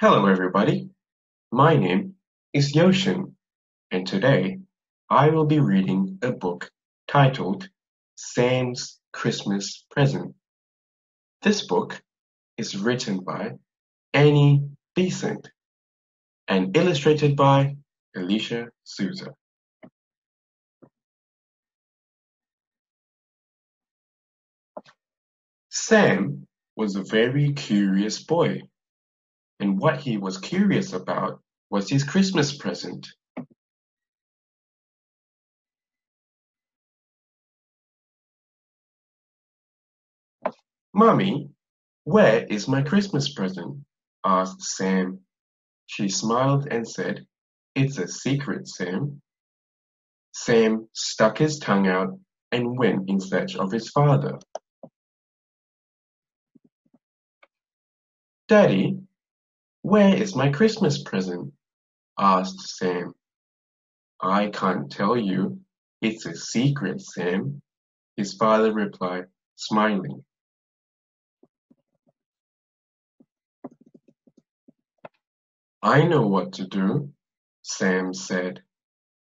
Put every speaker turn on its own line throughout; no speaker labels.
Hello everybody, my name is Yoshent and today I will be reading a book titled Sam's Christmas Present. This book is written by Annie Besant and illustrated by Alicia Souza. Sam was a very curious boy and what he was curious about was his Christmas present. Mummy, where is my Christmas present? asked Sam. She smiled and said, It's a secret, Sam. Sam stuck his tongue out and went in search of his father. Daddy, where is my Christmas present? asked Sam. I can't tell you. It's a secret, Sam, his father replied, smiling. I know what to do, Sam said.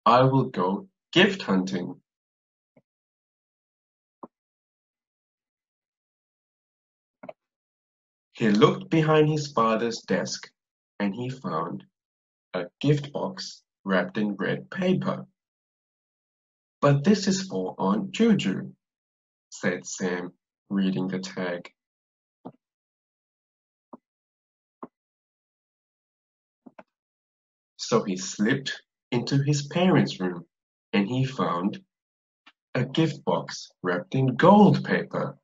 I will go gift hunting. He looked behind his father's desk and he found a gift box wrapped in red paper. But this is for Aunt Juju, said Sam, reading the tag. So he slipped into his parents' room and he found a gift box wrapped in gold paper.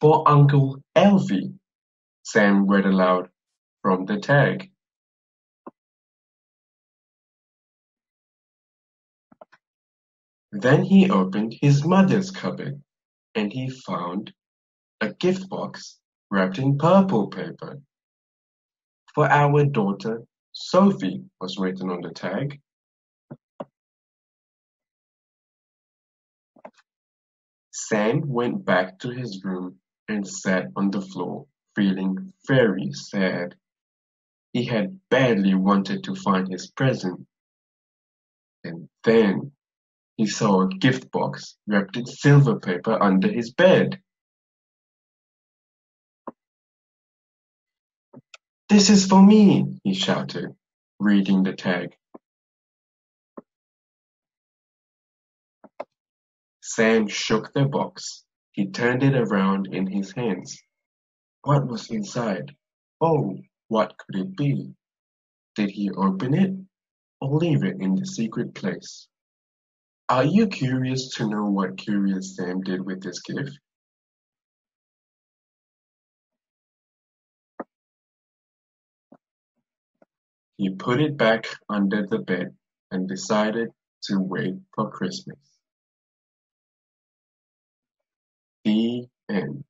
For Uncle Elfie, Sam read aloud from the tag. Then he opened his mother's cupboard and he found a gift box wrapped in purple paper. For our daughter, Sophie was written on the tag. Sam went back to his room and sat on the floor, feeling very sad. He had badly wanted to find his present. And then he saw a gift box wrapped in silver paper under his bed. This is for me, he shouted, reading the tag. Sam shook the box. He turned it around in his hands. What was inside? Oh, what could it be? Did he open it or leave it in the secret place? Are you curious to know what Curious Sam did with this gift? He put it back under the bed and decided to wait for Christmas. The end.